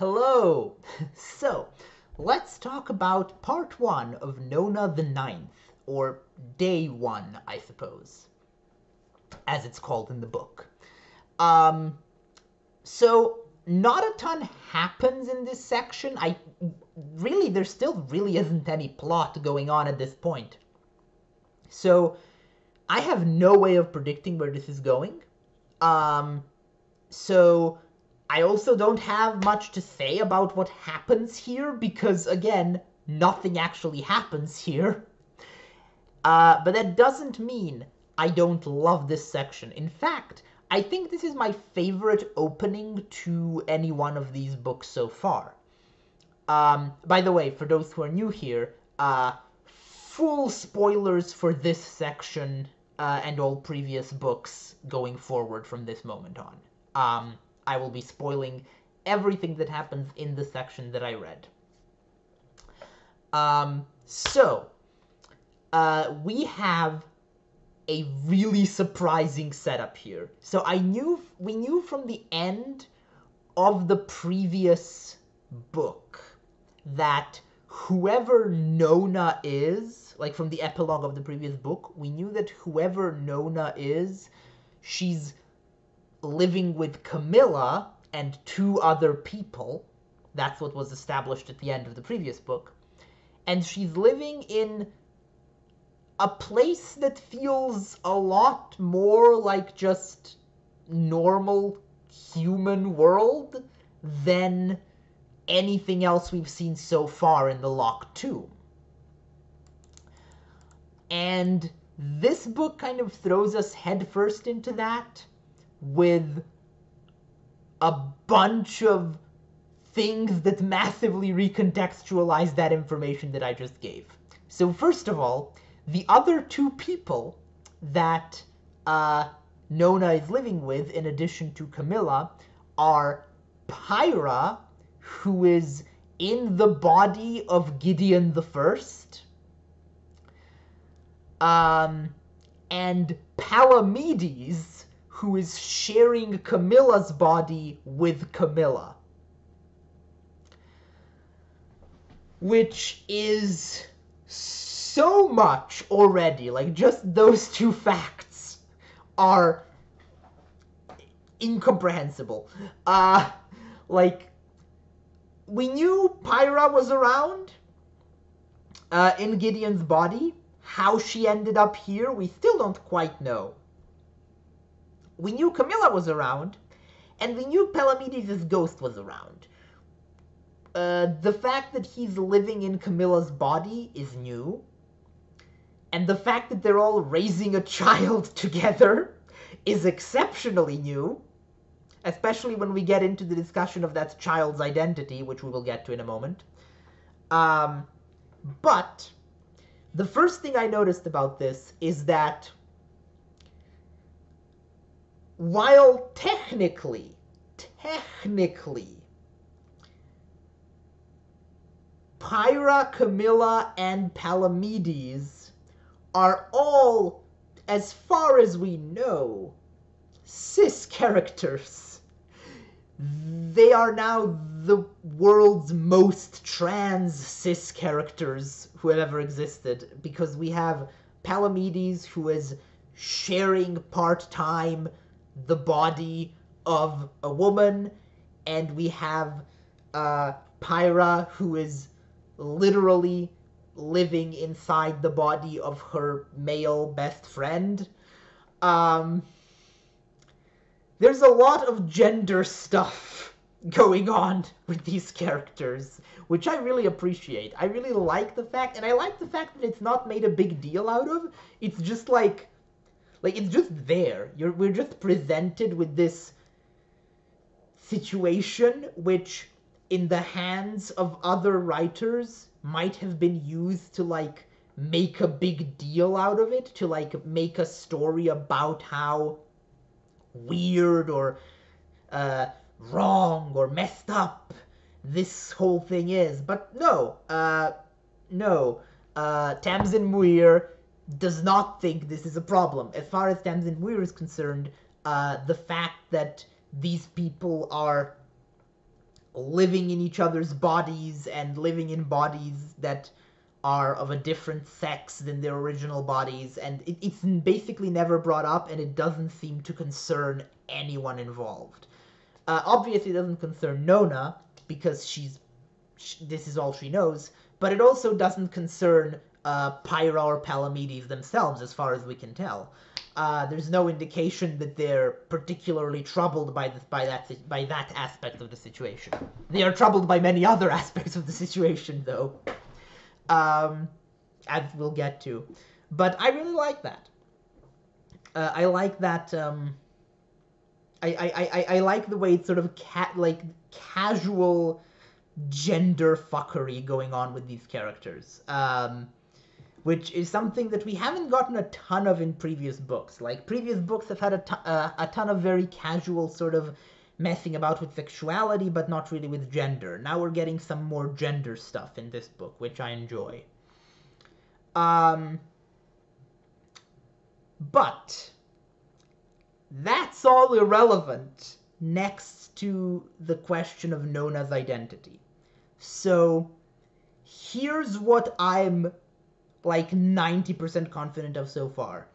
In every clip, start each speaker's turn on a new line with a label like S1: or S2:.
S1: Hello! so, let's talk about part one of Nona the Ninth, or day one, I suppose, as it's called in the book. Um, so, not a ton happens in this section. I really, there still really isn't any plot going on at this point. So, I have no way of predicting where this is going. Um, so I also don't have much to say about what happens here because, again, nothing actually happens here. Uh, but that doesn't mean I don't love this section. In fact, I think this is my favorite opening to any one of these books so far. Um, by the way, for those who are new here, uh, full spoilers for this section uh, and all previous books going forward from this moment on. Um, I will be spoiling everything that happens in the section that I read. Um, so, uh, we have a really surprising setup here. So I knew, we knew from the end of the previous book that whoever Nona is, like from the epilogue of the previous book, we knew that whoever Nona is, she's living with Camilla and two other people. That's what was established at the end of the previous book. And she's living in a place that feels a lot more like just normal human world than anything else we've seen so far in the Locked Tomb. And this book kind of throws us headfirst into that with a bunch of things that massively recontextualize that information that I just gave. So first of all, the other two people that uh, Nona is living with, in addition to Camilla, are Pyra, who is in the body of Gideon the First, um, and Palamedes, who is sharing Camilla's body with Camilla. Which is so much already. Like, just those two facts are incomprehensible. Uh, like, we knew Pyra was around uh, in Gideon's body. How she ended up here, we still don't quite know we knew Camilla was around, and we knew Palamedes' ghost was around. Uh, the fact that he's living in Camilla's body is new. And the fact that they're all raising a child together is exceptionally new. Especially when we get into the discussion of that child's identity, which we will get to in a moment. Um, but the first thing I noticed about this is that while technically, technically, Pyra, Camilla, and Palamedes are all, as far as we know, cis characters. They are now the world's most trans cis characters who have ever existed because we have Palamedes who is sharing part time the body of a woman, and we have uh, Pyra, who is literally living inside the body of her male best friend. Um, there's a lot of gender stuff going on with these characters, which I really appreciate. I really like the fact, and I like the fact that it's not made a big deal out of. It's just like like it's just there. You're we're just presented with this situation which in the hands of other writers might have been used to like make a big deal out of it, to like make a story about how weird or uh, wrong or messed up this whole thing is. But no, uh, no. Uh, Tamsyn Muir does not think this is a problem. As far as Tamsyn Muir is concerned, uh, the fact that these people are living in each other's bodies and living in bodies that are of a different sex than their original bodies, and it, it's basically never brought up, and it doesn't seem to concern anyone involved. Uh, obviously, it doesn't concern Nona because she's sh- this is all she knows, but it also doesn't concern uh, Pyra or Palamedes themselves, as far as we can tell. Uh, there's no indication that they're particularly troubled by this, by that by that aspect of the situation. They are troubled by many other aspects of the situation, though um, as we'll get to. But I really like that. Uh, I like that. Um, I, I, I, I like the way it's sort of cat like casual gender fuckery going on with these characters. Um, which is something that we haven't gotten a ton of in previous books. Like previous books have had a, t- uh, a ton of very casual sort of messing about with sexuality, but not really with gender. Now we're getting some more gender stuff in this book, which I enjoy. Um, but that's all irrelevant next to the question of Nona's identity. So here's what I'm like 90% confident of so far.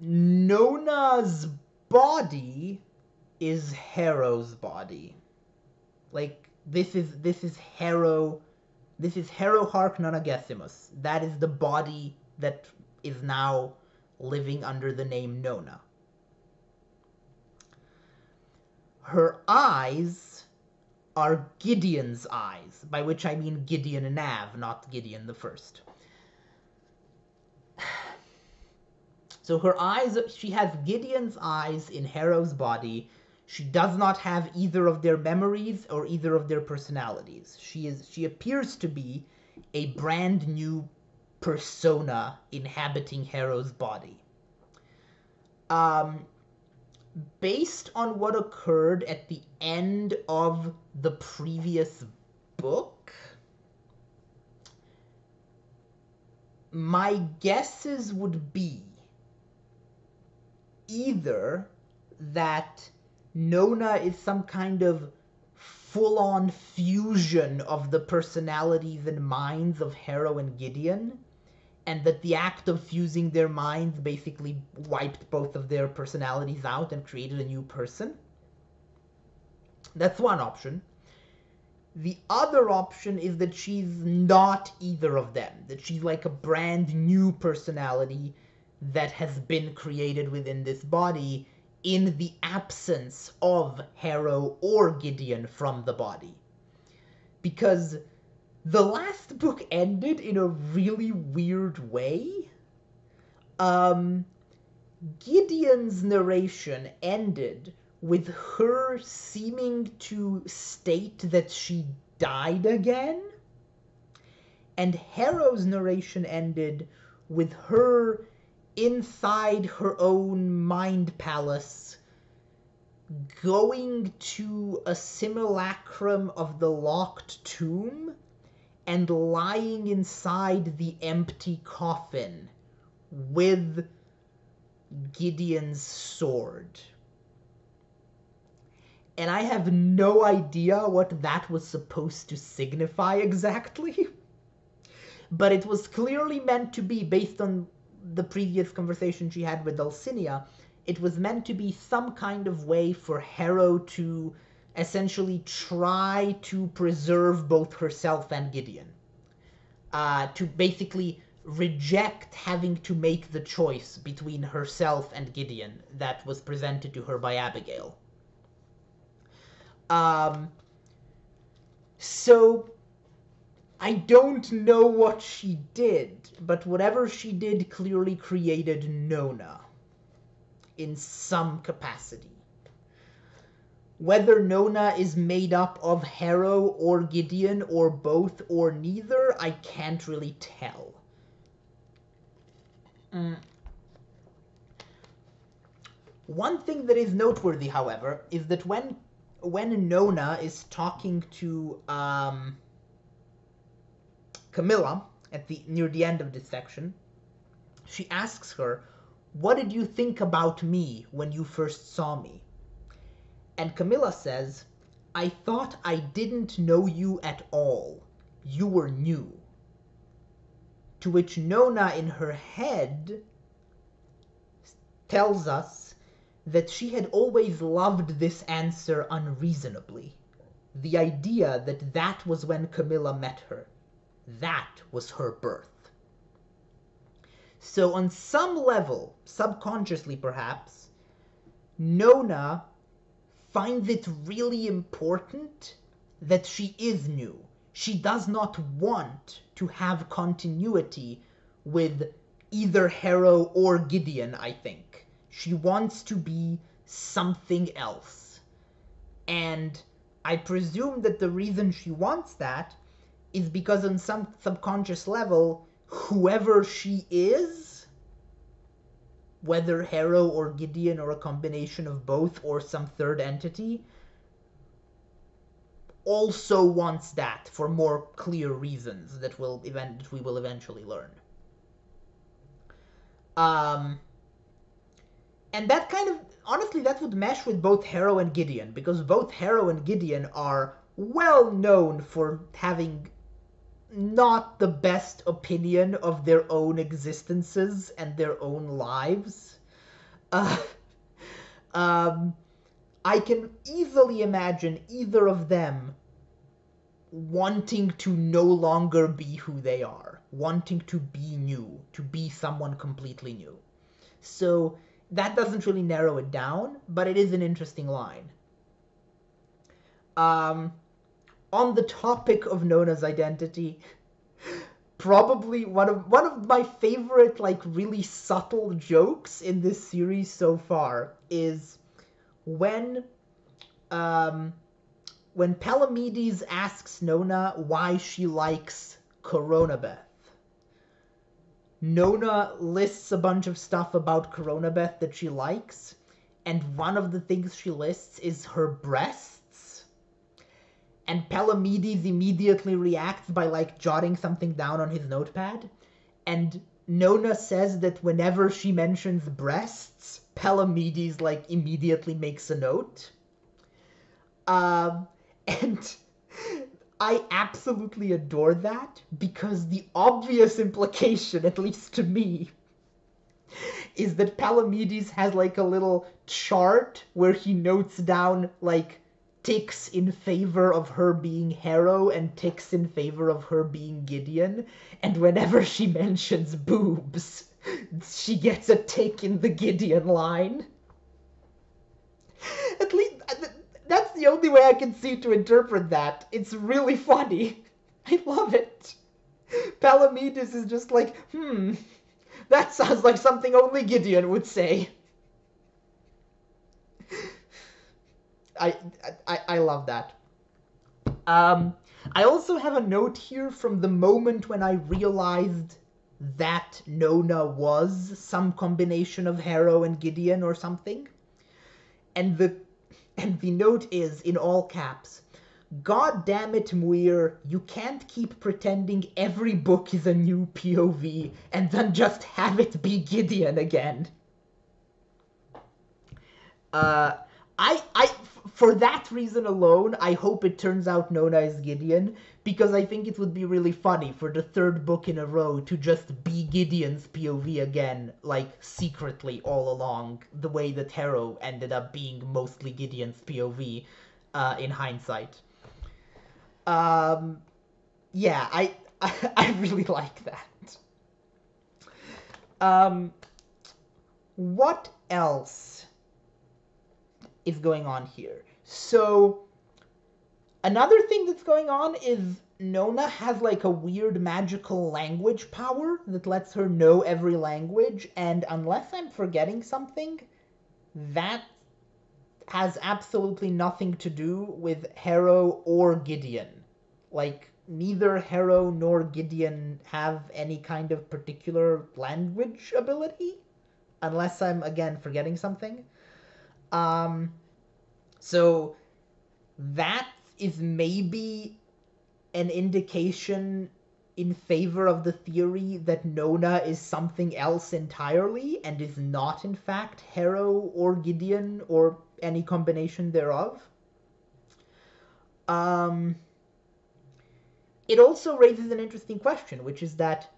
S1: Nona's body is Harrow's body. Like this is this is Harrow this is Harrowhark Nonagesimus. That is the body that is now living under the name Nona. Her eyes are Gideon's eyes, by which I mean Gideon and Nav, not Gideon the First. So her eyes, she has Gideon's eyes in Harrow's body, she does not have either of their memories or either of their personalities. She is she appears to be a brand new persona inhabiting Harrow's body. Um, based on what occurred at the end of the previous book, my guesses would be either that Nona is some kind of full on fusion of the personalities and minds of Harrow and Gideon, and that the act of fusing their minds basically wiped both of their personalities out and created a new person. That's one option. The other option is that she's not either of them, that she's like a brand new personality that has been created within this body in the absence of Harrow or Gideon from the body. Because the last book ended in a really weird way. Um, Gideon's narration ended with her seeming to state that she died again. And Harrow's narration ended with her inside her own mind palace, going to a simulacrum of the locked tomb and lying inside the empty coffin with Gideon's sword. And I have no idea what that was supposed to signify exactly. but it was clearly meant to be based on the previous conversation she had with Dulcinea, it was meant to be some kind of way for Harrow to essentially try to preserve both herself and Gideon. Uh, to basically reject having to make the choice between herself and Gideon that was presented to her by Abigail. Um, so I don't know what she did, but whatever she did clearly created Nona in some capacity. Whether Nona is made up of Harrow or Gideon or both or neither, I can't really tell. Mm. One thing that is noteworthy, however, is that when when Nona is talking to um, Camilla, at the near the end of this section, she asks her, "What did you think about me when you first saw me?" And Camilla says, I thought I didn't know you at all. You were new. To which Nona in her head tells us that she had always loved this answer unreasonably. The idea that that was when Camilla met her. That was her birth. So, on some level, subconsciously perhaps, Nona finds it really important that she is new. She does not want to have continuity with either Harrow or Gideon, I think. She wants to be something else. And I presume that the reason she wants that is because on some subconscious level, whoever she is, whether Harrow or Gideon or a combination of both or some third entity, also wants that for more clear reasons that will event that we will eventually learn. Um, and that kind of honestly that would mesh with both Harrow and Gideon because both Harrow and Gideon are well known for having not the best opinion of their own existences and their own lives. Uh, um, I can easily imagine either of them wanting to no longer be who they are, wanting to be new, to be someone completely new. So that doesn't really narrow it down, but it is an interesting line. Um, on the topic of Nona's identity, probably one of one of my favorite like really subtle jokes in this series so far is when um when Palamedes asks Nona why she likes Coronabeth. Nona lists a bunch of stuff about Coronabeth that she likes, and one of the things she lists is her breasts. And Palamedes immediately reacts by like jotting something down on his notepad. And Nona says that whenever she mentions breasts, Palamedes like immediately makes a note. Um, and I absolutely adore that because the obvious implication, at least to me, is that Palamedes has like a little chart where he notes down like ticks in favor of her being Harrow and ticks in favor of her being Gideon. And whenever she mentions boobs, she gets a tick in the Gideon line. At least that's the only way I can see to interpret that. It's really funny. I love it. Palamedes is just like, hmm, that sounds like something only Gideon would say. I, I, I love that. Um, I also have a note here from the moment when I realized that Nona was some combination of Harrow and Gideon or something. And the and the note is in all caps God damn it, Muir, you can't keep pretending every book is a new POV and then just have it be Gideon again. Uh, I, I, for that reason alone, I hope it turns out Nona is Gideon because I think it would be really funny for the third book in a row to just be Gideon's POV again, like secretly all along, the way that Harrow ended up being mostly Gideon's POV uh, in hindsight. Um, yeah, I, I, I really like that. Um, what else is going on here? So Another thing that's going on is Nona has like a weird magical language power that lets her know every language, and unless I'm forgetting something, that has absolutely nothing to do with Harrow or Gideon. Like, neither Harrow nor Gideon have any kind of particular language ability, unless I'm again forgetting something. Um, so that is maybe an indication in favor of the theory that Nona is something else entirely and is not, in fact, Harrow or Gideon or any combination thereof. Um, it also raises an interesting question, which is that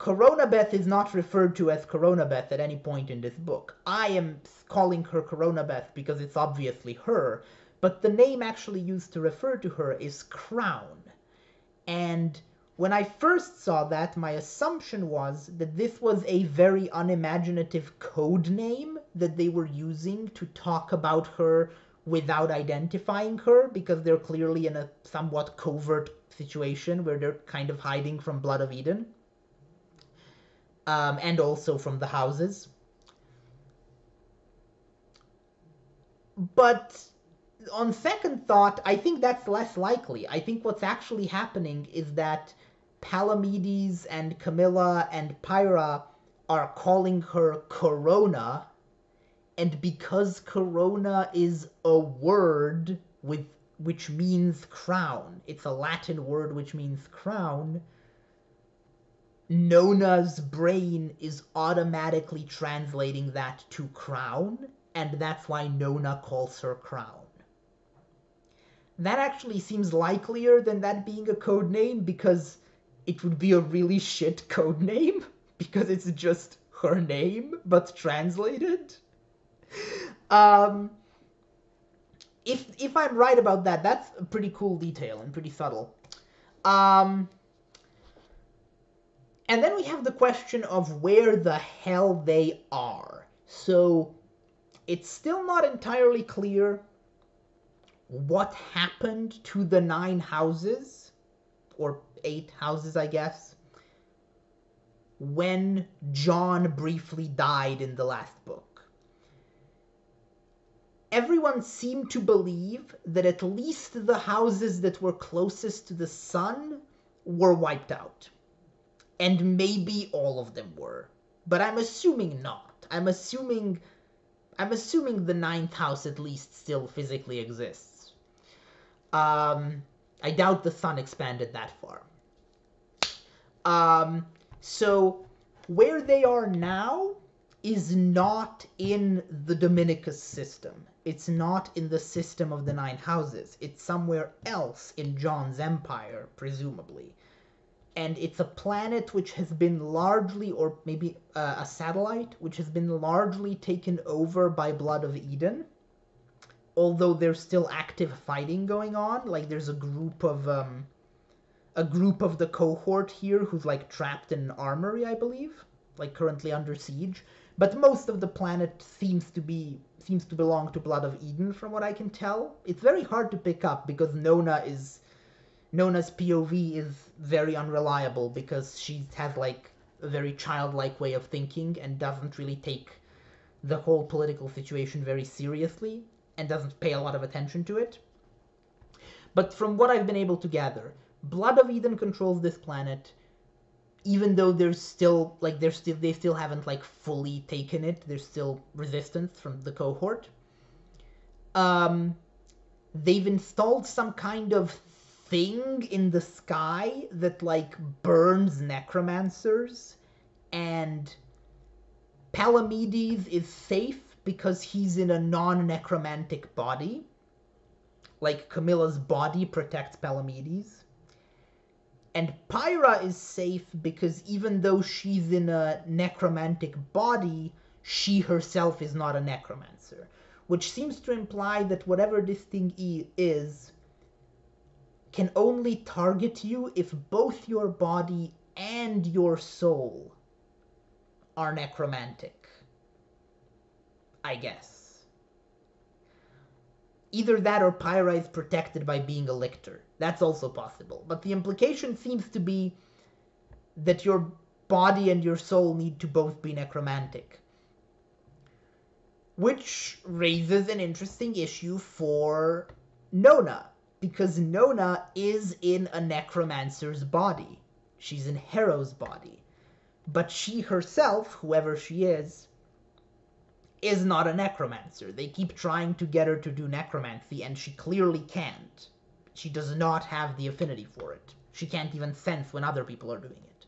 S1: Coronabeth is not referred to as Coronabeth at any point in this book. I am calling her Coronabeth because it's obviously her, but the name actually used to refer to her is Crown. And when I first saw that, my assumption was that this was a very unimaginative code name that they were using to talk about her without identifying her because they're clearly in a somewhat covert situation where they're kind of hiding from Blood of Eden um, and also from the houses. But on second thought, I think that's less likely. I think what's actually happening is that Palamedes and Camilla and Pyra are calling her Corona, and because Corona is a word with which means crown, it's a Latin word which means crown. Nona's brain is automatically translating that to crown, and that's why Nona calls her crown. That actually seems likelier than that being a code name because it would be a really shit code name because it's just her name but translated. Um, if if I'm right about that, that's a pretty cool detail and pretty subtle. Um, and then we have the question of where the hell they are. So it's still not entirely clear what happened to the nine houses, or eight houses, I guess, when John briefly died in the last book. Everyone seemed to believe that at least the houses that were closest to the sun were wiped out and maybe all of them were. But I'm assuming not. I'm assuming I'm assuming the ninth house at least still physically exists. Um, I doubt the sun expanded that far. Um, so where they are now is not in the Dominicus system. It's not in the system of the nine houses. It's somewhere else in John's empire, presumably and it's a planet which has been largely, or maybe uh, a satellite, which has been largely taken over by Blood of Eden. Although there's still active fighting going on, like there's a group of um, a group of the cohort here who's like trapped in an armory, I believe, like currently under siege. But most of the planet seems to be seems to belong to Blood of Eden, from what I can tell. It's very hard to pick up because Nona is Nona's POV is very unreliable because she has like a very childlike way of thinking and doesn't really take the whole political situation very seriously and doesn't pay a lot of attention to it. But from what I've been able to gather, Blood of Eden controls this planet even though there's still like there's still they still haven't like fully taken it. There's still resistance from the cohort. Um they've installed some kind of thing in the sky that like burns necromancers and Palamedes is safe because he's in a non-necromantic body. Like Camilla's body protects Palamedes. And Pyra is safe because even though she's in a necromantic body, she herself is not a necromancer. Which seems to imply that whatever this thing is, can only target you if both your body and your soul are necromantic. I guess. Either that or Pyra is protected by being a lictor. That's also possible. But the implication seems to be that your body and your soul need to both be necromantic. Which raises an interesting issue for Nona because Nona is in a necromancer's body. She's in Harrow's body. But she herself, whoever she is, is not a necromancer. They keep trying to get her to do necromancy, and she clearly can't. She does not have the affinity for it. She can't even sense when other people are doing it.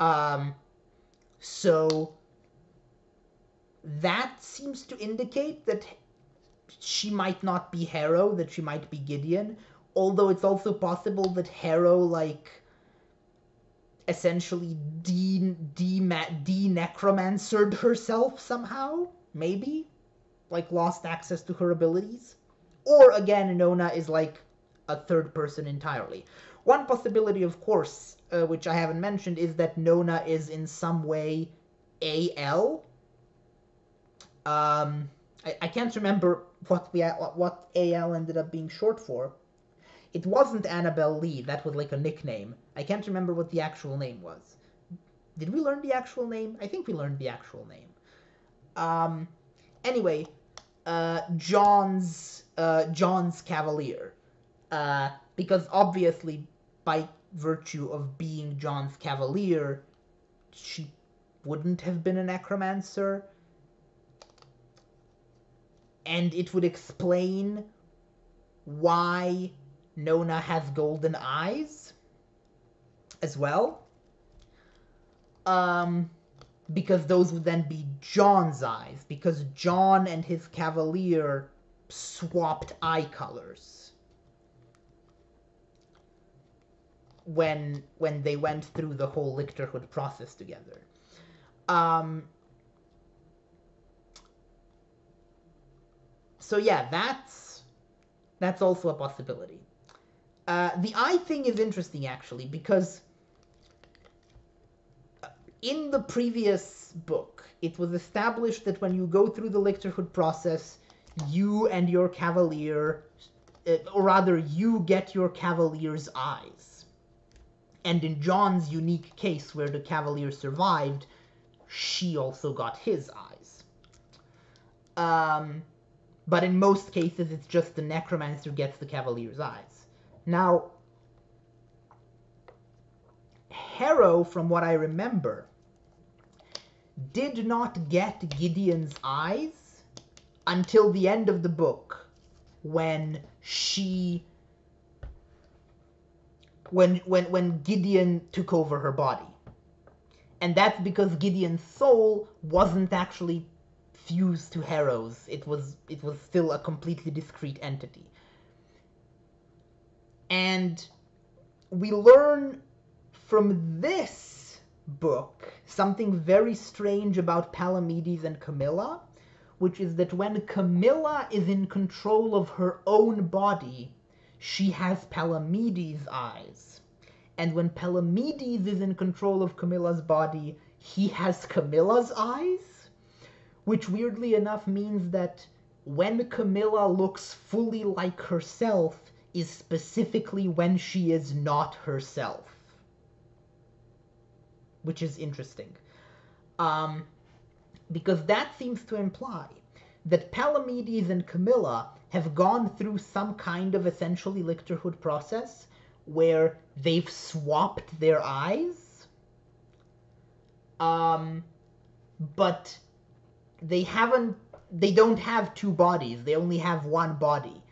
S1: Um, so that seems to indicate that she might not be Harrow, that she might be Gideon. Although it's also possible that Harrow, like, essentially de de de necromancered herself somehow, maybe, like lost access to her abilities, or again, Nona is like a third person entirely. One possibility, of course, uh, which I haven't mentioned, is that Nona is in some way AL. Um, I, I can't remember what we what AL ended up being short for. It wasn't Annabel Lee. That was like a nickname. I can't remember what the actual name was. Did we learn the actual name? I think we learned the actual name. Um, anyway, uh, John's uh, John's Cavalier, uh, because obviously by virtue of being John's Cavalier, she wouldn't have been a necromancer. And it would explain why Nona has golden eyes as well. Um, because those would then be John's eyes, because John and his Cavalier swapped eye colors when when they went through the whole lictorhood process together. Um, so yeah, that's that's also a possibility. Uh, the eye thing is interesting actually because in the previous book, it was established that when you go through the lictorhood process, you and your cavalier, uh, or rather, you get your cavalier's eyes. And in John's unique case, where the cavalier survived, she also got his eyes. Um, but in most cases, it's just the necromancer gets the cavalier's eyes. Now, Harrow, from what I remember, did not get Gideon's eyes until the end of the book when she when when when Gideon took over her body. And that's because Gideon's soul wasn't actually fused to Harrow's. It was it was still a completely discrete entity. And we learn from this book something very strange about Palamedes and Camilla, which is that when Camilla is in control of her own body, she has Palamedes' eyes. And when Palamedes is in control of Camilla's body, he has Camilla's eyes, which weirdly enough means that when Camilla looks fully like herself, is specifically when she is not herself. Which is interesting. Um, because that seems to imply that Palamedes and Camilla have gone through some kind of essentially lictorhood process where they've swapped their eyes. Um, but they haven't, they don't have two bodies, they only have one body.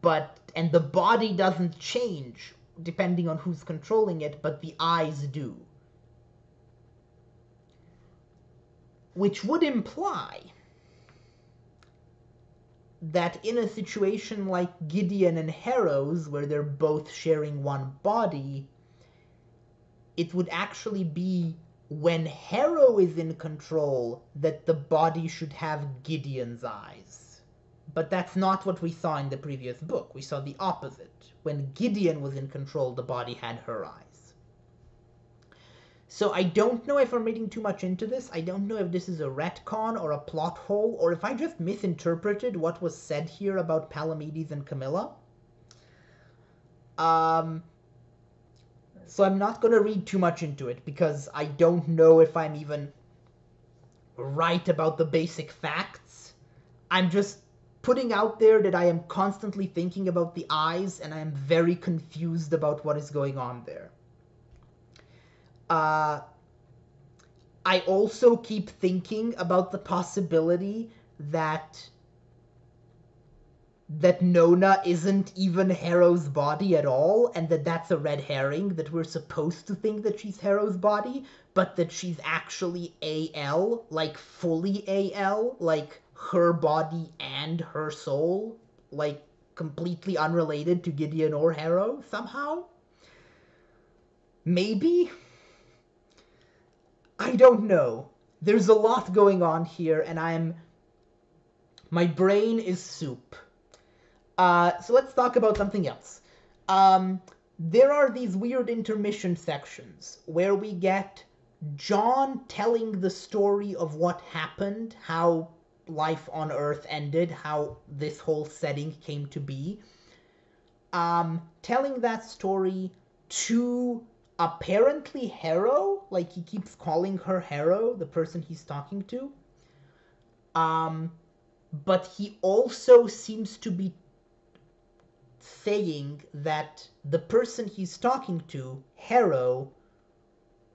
S1: But and the body doesn't change depending on who's controlling it, but the eyes do. Which would imply that in a situation like Gideon and Harrow's, where they're both sharing one body, it would actually be when Harrow is in control that the body should have Gideon's eyes. But that's not what we saw in the previous book. We saw the opposite. When Gideon was in control, the body had her eyes. So I don't know if I'm reading too much into this. I don't know if this is a retcon or a plot hole, or if I just misinterpreted what was said here about Palamedes and Camilla. Um, so I'm not going to read too much into it because I don't know if I'm even right about the basic facts. I'm just putting out there that I am constantly thinking about the eyes and I am very confused about what is going on there. Uh, I also keep thinking about the possibility that that Nona isn't even Harrow's body at all, and that that's a red herring, that we're supposed to think that she's Harrow's body, but that she's actually AL, like fully AL, like her body and her soul, like completely unrelated to Gideon or Harrow somehow? Maybe? I don't know. There's a lot going on here, and I'm. My brain is soup. Uh, so let's talk about something else. Um, there are these weird intermission sections where we get John telling the story of what happened, how life on Earth ended, how this whole setting came to be. Um, telling that story to apparently Harrow, like he keeps calling her Harrow, the person he's talking to. Um, but he also seems to be saying that the person he's talking to, Harrow,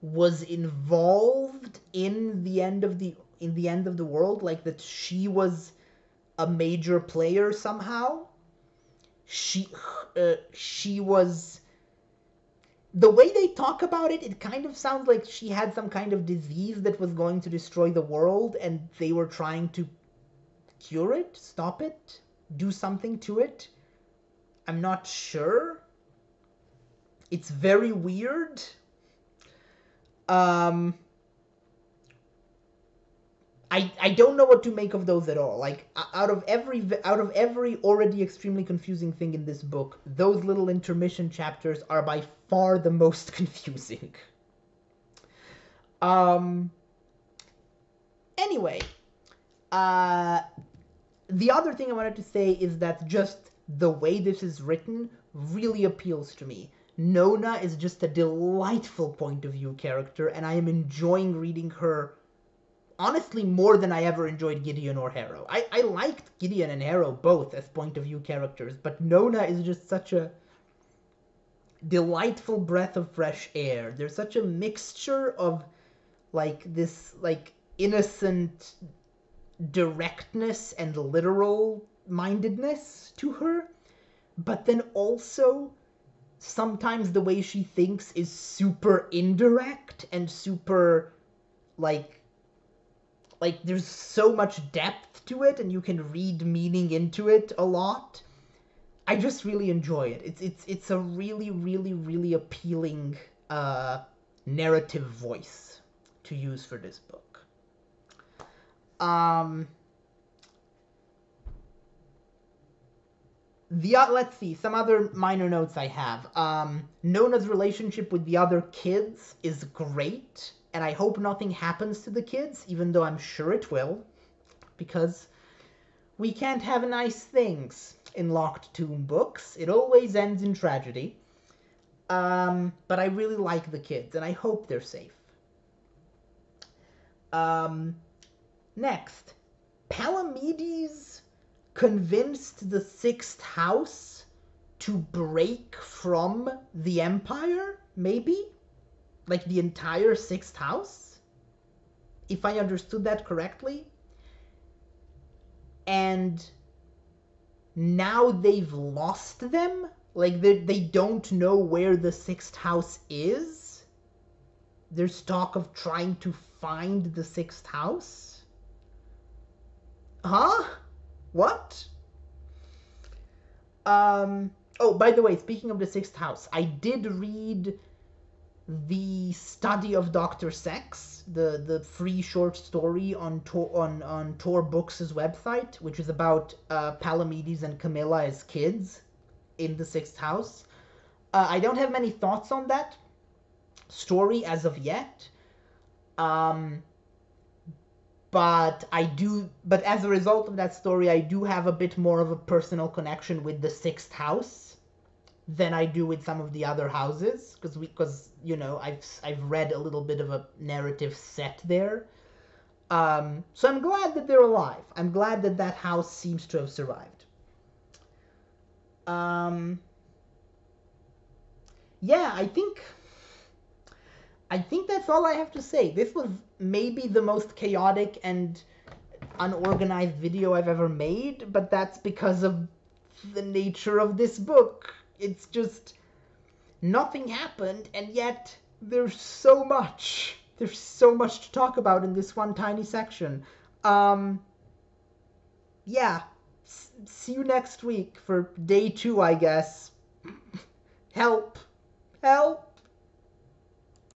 S1: was involved in the end of the in the end of the world, like that she was a major player somehow. She uh, she was the way they talk about it, it kind of sounds like she had some kind of disease that was going to destroy the world, and they were trying to cure it, stop it, do something to it. I'm not sure. It's very weird. Um, I I don't know what to make of those at all. Like out of every out of every already extremely confusing thing in this book, those little intermission chapters are by far the most confusing. Um anyway, uh the other thing I wanted to say is that just the way this is written really appeals to me. Nona is just a delightful point of view character, and I am enjoying reading her honestly more than I ever enjoyed Gideon or Harrow. I, I liked Gideon and Harrow both as point of view characters, but Nona is just such a delightful breath of fresh air. There's such a mixture of like this like innocent directness and literal mindedness to her, but then also sometimes the way she thinks is super indirect and super like like there's so much depth to it and you can read meaning into it a lot. I just really enjoy it. It's it's it's a really really really appealing uh narrative voice to use for this book. Um the uh, let's see some other minor notes i have um nona's relationship with the other kids is great and I hope nothing happens to the kids, even though I'm sure it will, because we can't have nice things in Locked Tomb books. It always ends in tragedy. Um, but I really like the kids, and I hope they're safe. Um, next, Palamedes convinced the Sixth House to break from the Empire, maybe? like the entire sixth house, if I understood that correctly. And now they've lost them. Like they they don't know where the sixth house is. There's talk of trying to find the sixth house. Huh? What? Um. Oh, by the way, speaking of the sixth house, I did read the study of Dr. Sex, the, the free short story on Tor, on, on Tor Books' website, which is about uh, Palamedes and Camilla as kids in the sixth house. Uh, I don't have many thoughts on that story as of yet. Um, but I do, but as a result of that story, I do have a bit more of a personal connection with the sixth house than I do with some of the other houses because we, because you know I've I've read a little bit of a narrative set there. Um, so I'm glad that they're alive. I'm glad that that house seems to have survived. Um, yeah, I think I think that's all I have to say. This was maybe the most chaotic and unorganized video I've ever made, but that's because of the nature of this book it's just nothing happened, and yet there's so much. There's so much to talk about in this one tiny section. Um, yeah, s- see you next week for day two, I guess. Help! Help!